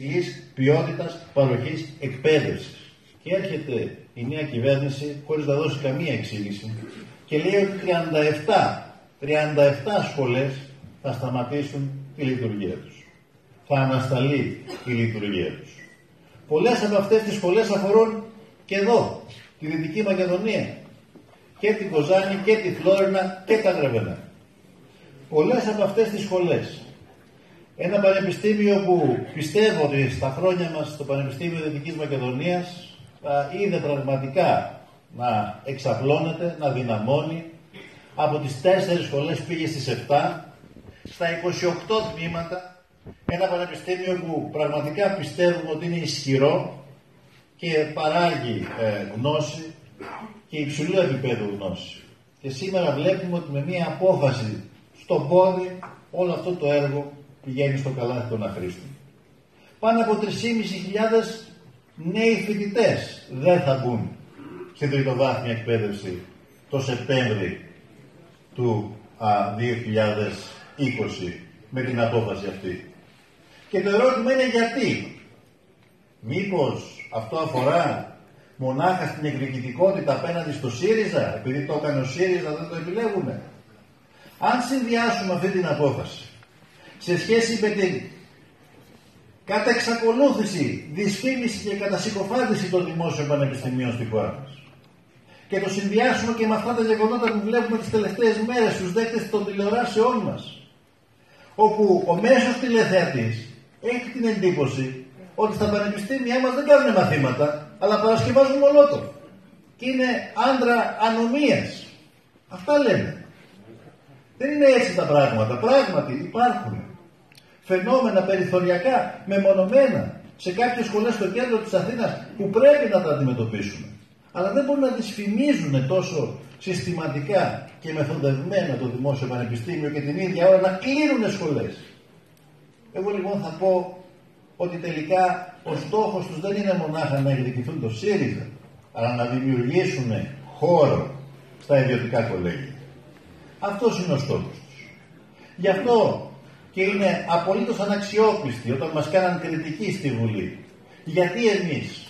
υψηλής ποιότητας παροχής εκπαίδευσης. Και έρχεται η νέα κυβέρνηση χωρίς να δώσει καμία εξήγηση και λέει ότι 37, 37 σχολές θα σταματήσουν τη λειτουργία τους. Θα ανασταλεί η λειτουργία τους. Πολλές από αυτές τις σχολές αφορούν και εδώ, τη Δυτική Μακεδονία. Και την Κοζάνη και τη Φλόρινα και τα Γρεβενά. Πολλές από αυτές τις σχολές ένα πανεπιστήμιο που πιστεύω ότι στα χρόνια μας το Πανεπιστήμιο Δυτικής Μακεδονίας είδε πραγματικά να εξαπλώνεται, να δυναμώνει. Από τις τέσσερις σχολές πήγε στις 7, στα 28 τμήματα. Ένα πανεπιστήμιο που πραγματικά πιστεύουμε ότι είναι ισχυρό και παράγει ε, γνώση και υψηλού επίπεδου γνώση. Και σήμερα βλέπουμε ότι με μία απόφαση στον πόδι όλο αυτό το έργο πηγαίνει στο καλάθι των αχρήστων. Πάνω από 3.500 νέοι φοιτητές δεν θα μπουν στην τριτοβάθμια εκπαίδευση το Σεπτέμβρη του 2020 με την απόφαση αυτή. Και το ερώτημα είναι γιατί. Μήπως αυτό αφορά μονάχα στην εκδικητικότητα απέναντι στο ΣΥΡΙΖΑ, επειδή το έκανε ο ΣΥΡΙΖΑ δεν το επιλέγουμε. Αν συνδυάσουμε αυτή την απόφαση σε σχέση με την κατά εξακολούθηση, δυσφήμιση και κατασυκοφάντηση των δημόσιων πανεπιστημίων στη χώρα μας. Και το συνδυάσουμε και με αυτά τα γεγονότα που βλέπουμε τις τελευταίες μέρες στους δέκτες των τηλεοράσεών μας. Όπου ο μέσος τηλεθεατής έχει την εντύπωση ότι στα πανεπιστήμια μας δεν κάνουν μαθήματα, αλλά παρασκευάζουν μολότο. Και είναι άντρα ανομίας. Αυτά λένε. Δεν είναι έτσι τα πράγματα. Πράγματι υπάρχουν φαινόμενα περιθωριακά, μεμονωμένα, σε κάποιες σχολές στο κέντρο της Αθήνας που πρέπει να τα αντιμετωπίσουμε. Αλλά δεν μπορούν να δυσφημίζουν τόσο συστηματικά και μεθοδευμένα το Δημόσιο Πανεπιστήμιο και την ίδια ώρα να κλείνουν σχολές. Εγώ λοιπόν θα πω ότι τελικά ο στόχος τους δεν είναι μονάχα να εκδικηθούν το ΣΥΡΙΖΑ, αλλά να δημιουργήσουν χώρο στα ιδιωτικά κολέγια. Αυτός είναι ο στόχος τους. Γι' αυτό και είναι απολύτως αναξιόπιστοι όταν μας κάναν κριτική στη Βουλή. Γιατί εμείς;